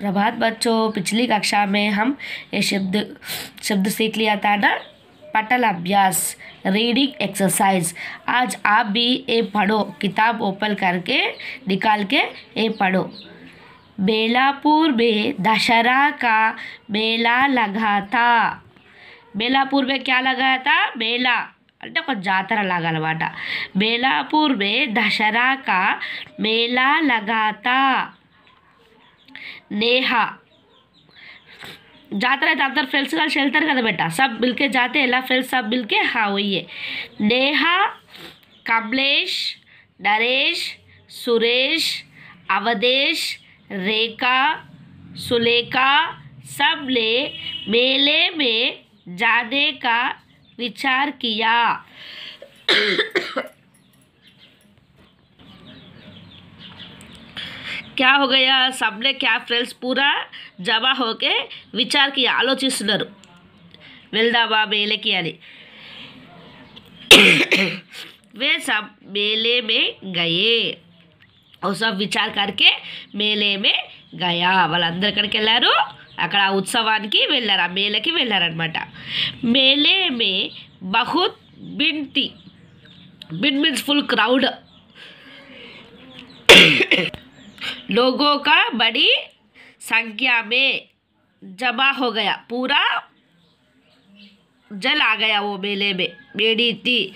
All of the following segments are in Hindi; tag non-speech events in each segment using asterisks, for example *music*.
प्रभात बच्चों पिछली कक्षा में हम ये शब्द शब्द सीख लिया था ना पटल अभ्यास रीडिंग एक्सरसाइज आज आप भी ये पढ़ो किताब ओपन करके निकाल के ये पढ़ो बेलापुर में दशहरा का मेला लगा था बेलापुर में क्या लगाया था मेला అంటే ఒక జాతర లాగా అనమాట బేలాపూర్ మే దసరా కా మేళా లగాతా నేహా जाता है तो अंदर फ्रेंड्स का शेल्टर का बेटा। सब मिलके जाते हैं ला फ्रेंड्स सब मिलके। हाँ वही है। नेहा, कमलेश, नरेश, सुरेश, अवधेश, रेखा, सुलेखा, सबने मेले में जाने का विचार किया। क्या हो गया सबने क्या फ्रेंड्स पूरा జమా హోకే విచార్ కి ఆలోచిస్తున్నారు వెళ్దామా మేలేకి అని वे सब मेले में गए और सब విచార్ करके మేలే మే గయా వాళ్ళందరూ ఎక్కడికి వెళ్ళారు అక్కడ ఆ ఉత్సవానికి వెళ్ళారు ఆ మేళకి వెళ్ళారనమాట మేలే మే బహుత్ బింటి బిన్ మీన్స్ ఫుల్ క్రౌడ్ लोगों का बड़ी संख्या में जमा हो गया। पूरा जल आ गया वो मेले में। मेरी थी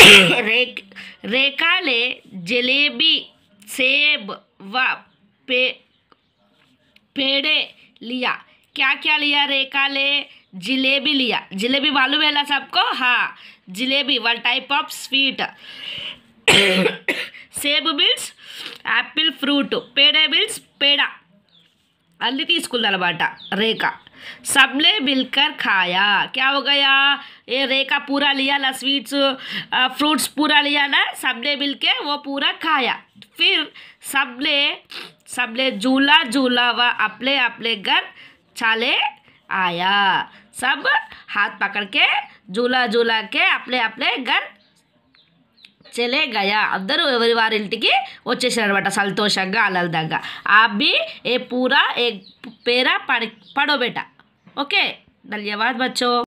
*coughs* रे, रेखा ने जलेबी सेब व पे पेड़े लिया। क्या क्या लिया रेखा ने जिलेबी लिया। जिलेबी मालूम मेला सबको? हाँ jalebi. One type of sweet सेब मीन्स యాపిల్ ఫ్రూట్ పేడ మీన్స్ పేడ అన్నీ తీసుకుందనమాట రేఖ सबने मिलकर खाया क्या हो गया ये रेखा पूरा लिया ना स्वीट्स फ्रूट्स पूरा लिया ना सबने मिलके वो पूरा खाया फिर सबने सबने झूला झूला व अपने अपने घर चले आया सब हाथ पकड़ के झूला झूला के अपने अपने घर చలే గయా. అందరూ ఎవరి వారి ఇంటికి సంతోషంగా అనమాట సంతోషంగా ఆనందంగా అబ్బి ఏ పూరా ఏ పేరా పడి పడో బేట. ఓకే. ధన్యవాద్ బచ్చో.